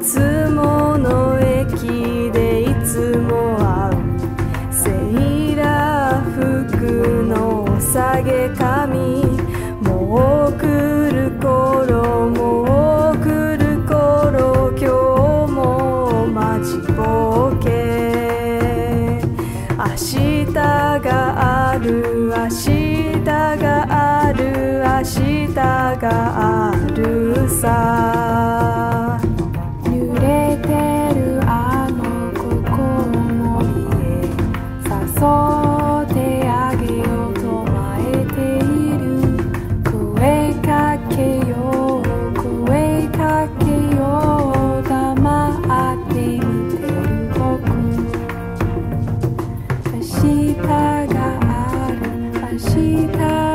いつもの駅でいつも会うセイラー服のお下げ髪もう来る頃もう来る頃今日も待ちぼけ明日がある明日がある明日がある明日がある。明日